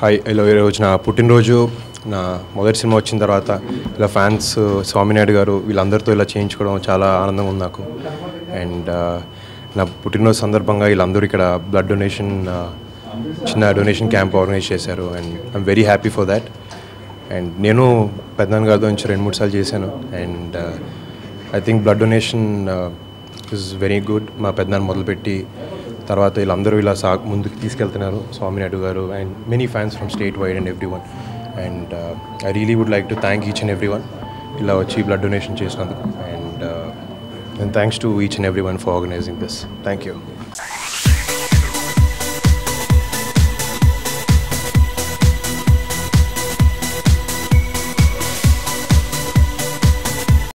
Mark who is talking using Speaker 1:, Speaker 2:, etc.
Speaker 1: Hi ఇలా ఈరోజు నా పుట్టినరోజు. నా మొదటి సినిమా వచ్చిన తర్వాత ఇలా ఫ్యాన్స్ స్వామినాయుడు గారు వీళ్ళందరితో ఇలా చేయించుకోవడం చాలా ఆనందంగా ఉంది నాకు. అండ్ నా పుట్టినరోజు సందర్భంగా వీళ్ళందరూ ఇక్కడ బ్లడ్ డొనేషన్ చిన్న డొనేషన్ క్యాంప్ ఆర్గనైజ్ చేశారు. And I'm very happy for that and నేను పెద్దనాన్న గారితో నుంచి రెండు మూడు సార్లు చేశాను. And I think blood donation is very good మా పెద్దనాన్న మొదలుపెట్టి తర్వాత వీళ్ళందరూ ఇలా సా ముందుకు తీసుకెళ్తున్నారు. స్వామినాయుడు గారు and many fans from state wide and every one and I really would like to thank each and every one ఇలా వచ్చి బ్లడ్ డొనేషన్ చేసినందుకు. And and thanks to each and every one for organising this thank you